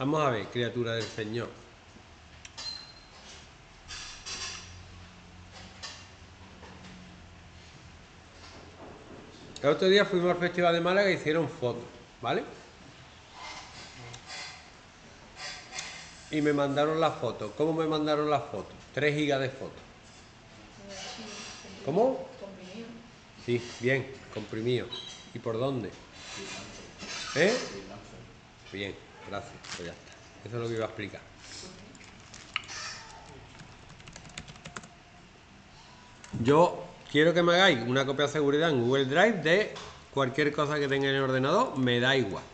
Vamos a ver, criatura del Señor. El otro día fuimos al Festival de Málaga y hicieron fotos, ¿vale? Y me mandaron las fotos. ¿Cómo me mandaron las fotos? 3 gigas de fotos. ¿Cómo? Comprimido. Sí, bien, comprimido. ¿Y por dónde? ¿Eh? Bien, gracias. Pues ya está. Eso es lo que iba a explicar. Yo quiero que me hagáis una copia de seguridad en Google Drive de cualquier cosa que tenga en el ordenador, me da igual.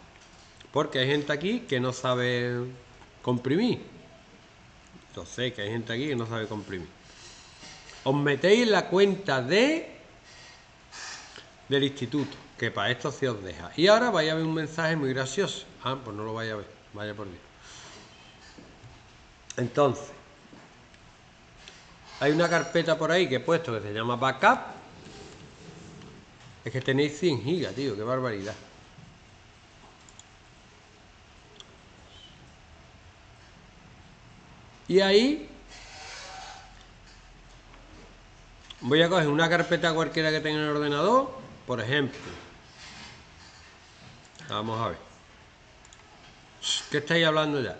Porque hay gente aquí que no sabe comprimir. Yo sé que hay gente aquí que no sabe comprimir. Os metéis en la cuenta de del instituto, que para esto se os deja. Y ahora vaya a ver un mensaje muy gracioso. Ah, pues no lo vaya a ver, vaya por Dios. Entonces, hay una carpeta por ahí que he puesto que se llama Backup. Es que tenéis 100 gigas, tío, qué barbaridad. Y ahí voy a coger una carpeta cualquiera que tenga en el ordenador, por ejemplo. Vamos a ver. ¿Qué estáis hablando ya?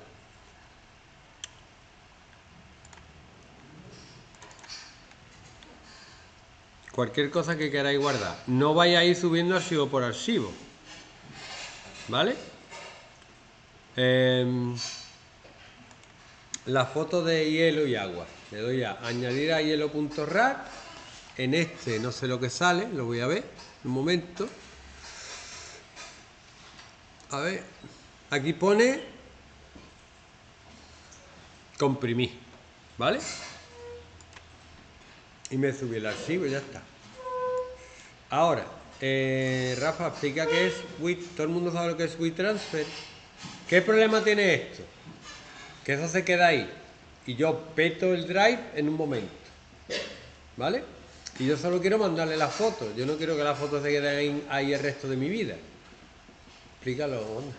Cualquier cosa que queráis guardar. No vaya a ir subiendo archivo por archivo. ¿Vale? Em, la foto de hielo y agua. Le doy a añadir a hielo.rar. En este no sé lo que sale, lo voy a ver un momento. A ver, aquí pone comprimir, ¿vale? Y me subí el archivo y ya está. Ahora, eh, Rafa, explica qué es WIT. Todo el mundo sabe lo que es WeTransfer. ¿Qué problema tiene esto? Que eso se queda ahí. Y yo peto el drive en un momento. ¿Vale? Y yo solo quiero mandarle las fotos. Yo no quiero que las fotos se queden ahí, ahí el resto de mi vida. Explícalo, onda.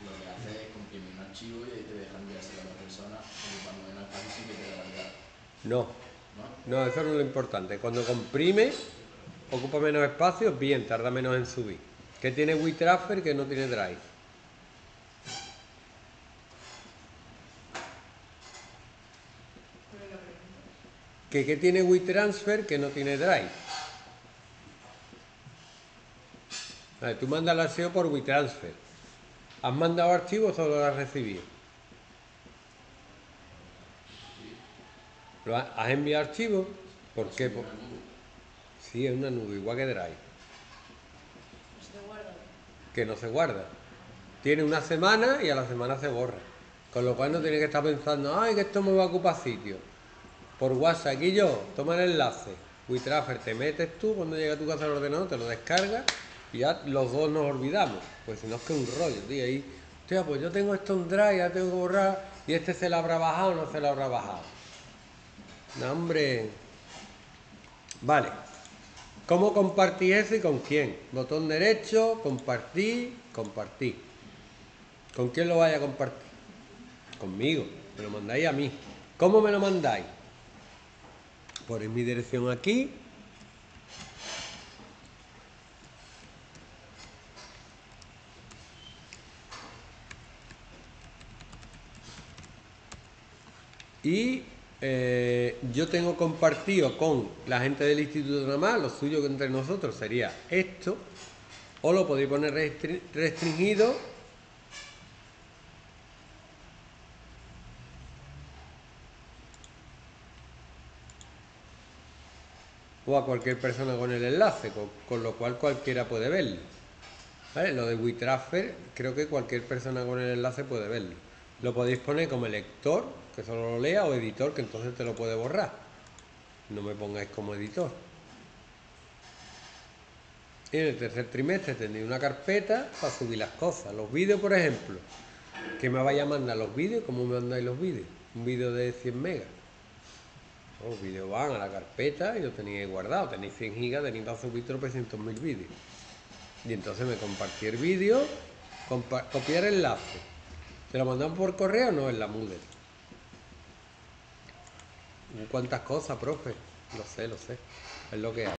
Lo que hace es comprimir un archivo y ahí te deja enviárselo a la persona ocupando menos espacio sí que te da validar. No, ¿No? no, eso no es lo importante. Cuando comprime, ocupa menos espacio, bien, tarda menos en subir. ¿Qué tiene WeTransfer que no tiene Drive? ¿Que qué tiene WeTransfer que no tiene Drive? Vale, tú mandas el archivo por WeTransfer. ¿Has mandado archivo o solo lo has recibido? ¿Lo ha- ¿Has enviado archivo? ¿Por qué? Por- Sí, es una nube, igual que Drive. No se te guarda. que no se guarda. Tiene una semana y a la semana se borra. Con lo cual no tiene que estar pensando, ay, que esto me va a ocupar sitio. Por WhatsApp, aquí yo, toma el enlace. WeTransfer, te metes tú, cuando llega a tu casa al ordenador, te lo descargas y ya los dos nos olvidamos. Pues si no es que un rollo, tío. Ahí, hostia, pues yo tengo esto en Drive, ya tengo que borrar y este se lo habrá bajado o no se lo habrá bajado. No, hombre. Vale. ¿Cómo compartí eso y con quién? Botón derecho, compartir, compartir. ¿Con quién lo vaya a compartir? Conmigo. Me lo mandáis a mí. ¿Cómo me lo mandáis? Ponéis mi dirección aquí. Y eh, yo tengo compartido con la gente del Instituto nada más, lo suyo que entre nosotros sería esto, o lo podéis poner restri- restringido o a cualquier persona con el enlace, con, con lo cual cualquiera puede verlo. ¿Vale? Lo de WeTransfer, creo que cualquier persona con el enlace puede verlo. Lo podéis poner como lector, que solo lo lea, o editor, que entonces te lo puede borrar. No me pongáis como editor. Y en el tercer trimestre tendréis una carpeta para subir las cosas. Los vídeos, por ejemplo. Que me vaya a mandar los vídeos, ¿cómo me mandáis los vídeos? Un vídeo de 100 megas. Los vídeos van a la carpeta y los tenéis ahí guardados. Tenéis 100 gigas, tenéis para subir tropecientos mil vídeos. Y entonces me compartí el vídeo, copiar enlace. ¿Te lo mandan por correo o no? En la Moodle. ¿Cuántas cosas, profe? Lo sé, lo sé. Es lo que hay.